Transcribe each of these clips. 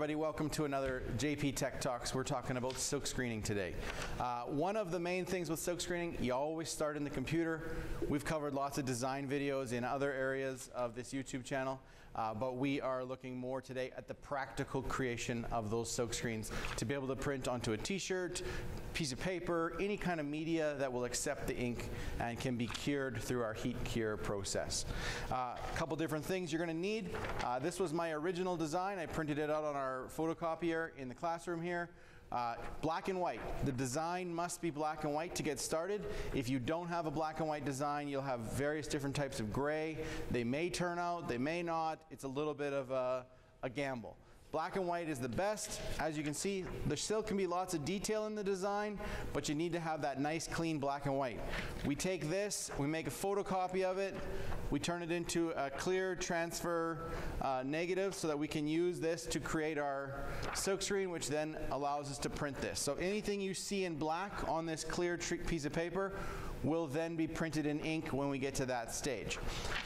everybody, welcome to another JP Tech Talks. We're talking about silk screening today. Uh, one of the main things with silk screening, you always start in the computer. We've covered lots of design videos in other areas of this YouTube channel, uh, but we are looking more today at the practical creation of those silk screens to be able to print onto a t-shirt, piece of paper, any kind of media that will accept the ink and can be cured through our heat cure process. Uh, a couple different things you're going to need. Uh, this was my original design. I printed it out on our photocopier in the classroom here. Uh, black and white. The design must be black and white to get started. If you don't have a black and white design, you'll have various different types of gray. They may turn out, they may not. It's a little bit of a, a gamble. Black and white is the best. As you can see, there still can be lots of detail in the design, but you need to have that nice clean black and white. We take this, we make a photocopy of it, we turn it into a clear transfer uh, negative so that we can use this to create our silk screen, which then allows us to print this. So anything you see in black on this clear piece of paper will then be printed in ink when we get to that stage.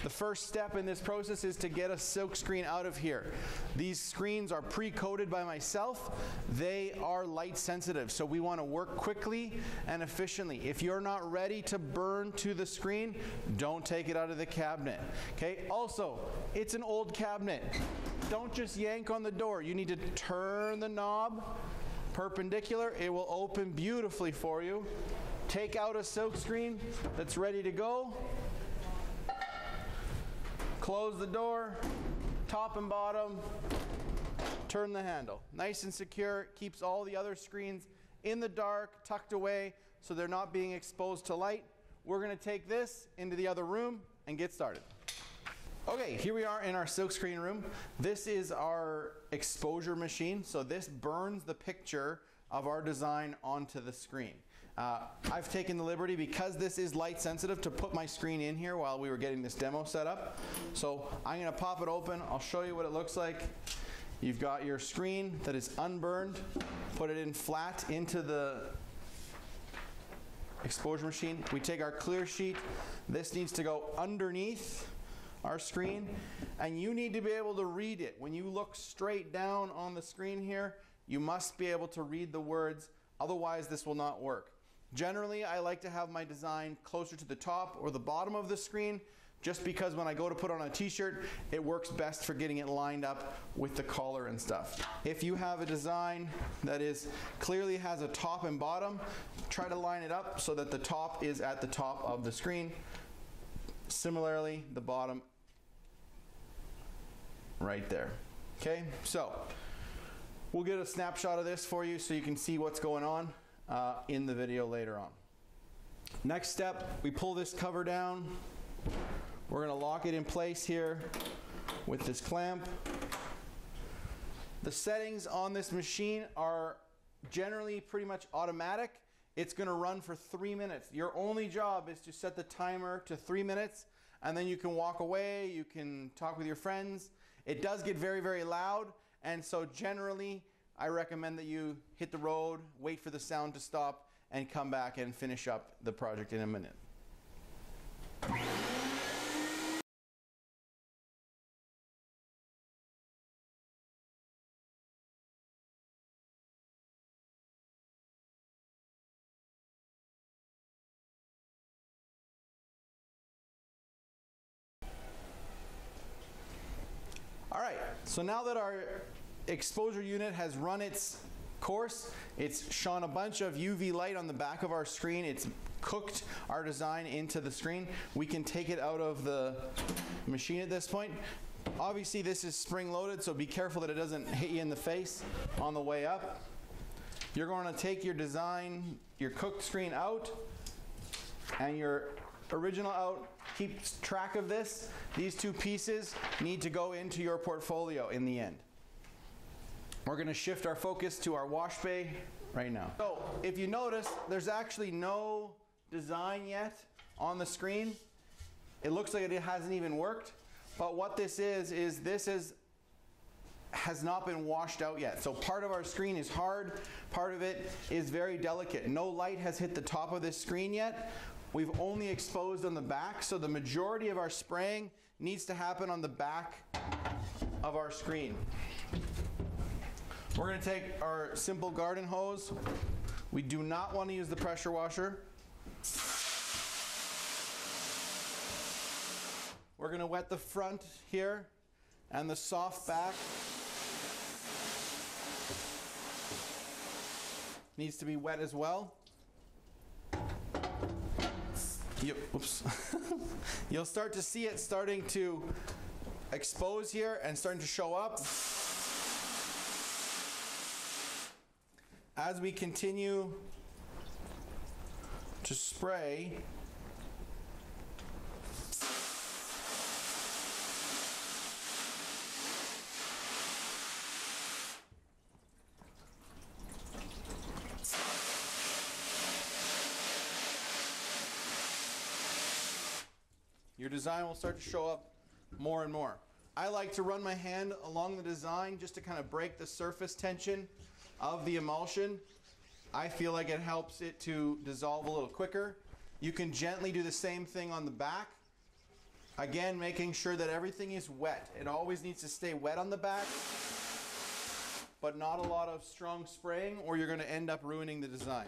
The first step in this process is to get a silk screen out of here. These screens are pre-coated by myself. They are light sensitive, so we want to work quickly and efficiently. If you're not ready to burn to the screen, don't take it out of the cabinet. Okay? Also, it's an old cabinet. Don't just yank on the door. You need to turn the knob perpendicular. It will open beautifully for you. Take out a silk screen that's ready to go. Close the door, top and bottom, turn the handle. Nice and secure, keeps all the other screens in the dark, tucked away, so they're not being exposed to light. We're gonna take this into the other room and get started. Okay, here we are in our silkscreen room. This is our exposure machine. So this burns the picture of our design onto the screen. Uh, I've taken the liberty, because this is light sensitive, to put my screen in here while we were getting this demo set up. So I'm gonna pop it open. I'll show you what it looks like. You've got your screen that is unburned, put it in flat into the exposure machine. We take our clear sheet. This needs to go underneath our screen and you need to be able to read it. When you look straight down on the screen here, you must be able to read the words, otherwise this will not work. Generally, I like to have my design closer to the top or the bottom of the screen just because when I go to put on a t-shirt, it works best for getting it lined up with the collar and stuff. If you have a design that is clearly has a top and bottom, try to line it up so that the top is at the top of the screen. Similarly, the bottom right there. Okay, so we'll get a snapshot of this for you so you can see what's going on uh, in the video later on. Next step, we pull this cover down we're gonna lock it in place here with this clamp. The settings on this machine are generally pretty much automatic. It's gonna run for three minutes. Your only job is to set the timer to three minutes and then you can walk away, you can talk with your friends. It does get very, very loud and so generally I recommend that you hit the road, wait for the sound to stop and come back and finish up the project in a minute. Right, so now that our exposure unit has run its course, it's shone a bunch of UV light on the back of our screen, it's cooked our design into the screen, we can take it out of the machine at this point. Obviously this is spring loaded, so be careful that it doesn't hit you in the face on the way up. You're going to take your design, your cooked screen out, and your original out, keep track of this. These two pieces need to go into your portfolio in the end. We're going to shift our focus to our wash bay right now. So if you notice, there's actually no design yet on the screen. It looks like it hasn't even worked. But what this is, is this is has not been washed out yet. So part of our screen is hard, part of it is very delicate. No light has hit the top of this screen yet. We've only exposed on the back, so the majority of our spraying needs to happen on the back of our screen. We're going to take our simple garden hose. We do not want to use the pressure washer. We're going to wet the front here and the soft back. Needs to be wet as well. You, oops. You'll start to see it starting to expose here and starting to show up. As we continue to spray, your design will start to show up more and more. I like to run my hand along the design just to kind of break the surface tension of the emulsion. I feel like it helps it to dissolve a little quicker. You can gently do the same thing on the back. Again, making sure that everything is wet. It always needs to stay wet on the back, but not a lot of strong spraying or you're going to end up ruining the design.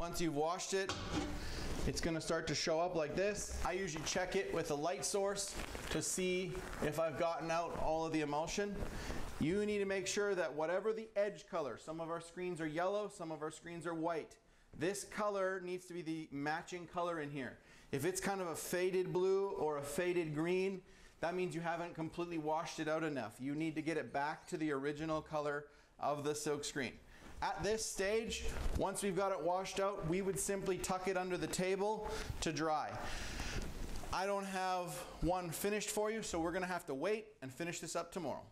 Once you've washed it, it's to start to show up like this. I usually check it with a light source to see if I've gotten out all of the emulsion. You need to make sure that whatever the edge color, some of our screens are yellow, some of our screens are white. This color needs to be the matching color in here. If it's kind of a faded blue or a faded green, that means you haven't completely washed it out enough. You need to get it back to the original color of the silk screen. At this stage, once we've got it washed out, we would simply tuck it under the table to dry. I don't have one finished for you, so we're gonna have to wait and finish this up tomorrow.